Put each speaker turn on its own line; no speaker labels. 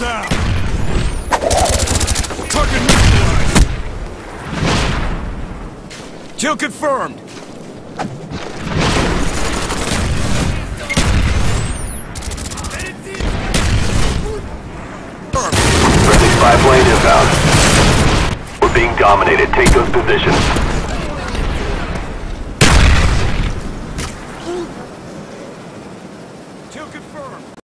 down! Target neutralized! Kill confirmed!
Five lane inbound. We're being dominated. Take those positions. Kill confirmed.